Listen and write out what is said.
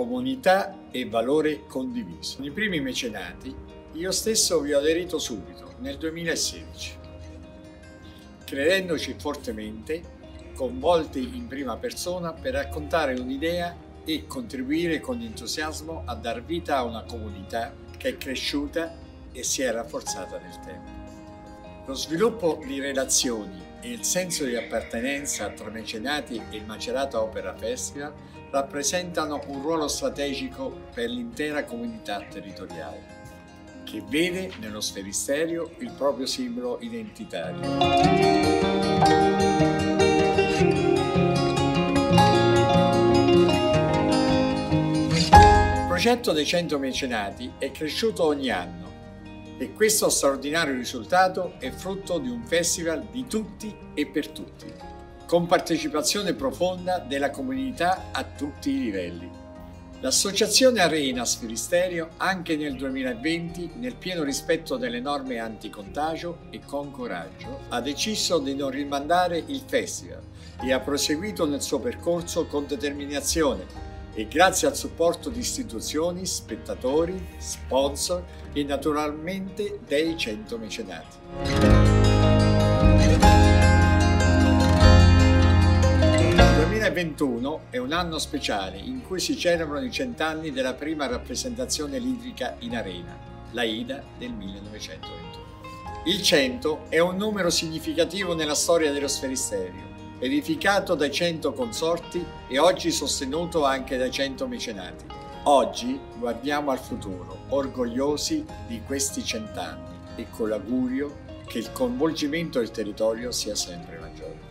utilità e valore condiviso. I primi mecenati io stesso vi ho aderito subito, nel 2016, credendoci fortemente, coinvolti in prima persona per raccontare un'idea e contribuire con entusiasmo a dar vita a una comunità che è cresciuta e si è rafforzata nel tempo. Lo sviluppo di relazioni il senso di appartenenza tra mecenati e il Macerata Opera Festival rappresentano un ruolo strategico per l'intera comunità territoriale, che vede nello sferisterio il proprio simbolo identitario. progetto dei 100 mecenati è cresciuto ogni anno e questo straordinario risultato è frutto di un festival di tutti e per tutti, con partecipazione profonda della comunità a tutti i livelli. L'associazione Arena Sferisterio, anche nel 2020, nel pieno rispetto delle norme anticontagio e con coraggio, ha deciso di non rimandare il festival e ha proseguito nel suo percorso con determinazione e grazie al supporto di istituzioni, spettatori, sponsor e naturalmente dei 100 mecenati. Il 2021 è un anno speciale in cui si celebrano i cent'anni della prima rappresentazione lirica in arena, la Ida del 1921. Il 100 è un numero significativo nella storia dello sferisterio edificato dai 100 consorti e oggi sostenuto anche dai 100 mecenati. Oggi guardiamo al futuro, orgogliosi di questi cent'anni e con l'augurio che il coinvolgimento del territorio sia sempre maggiore.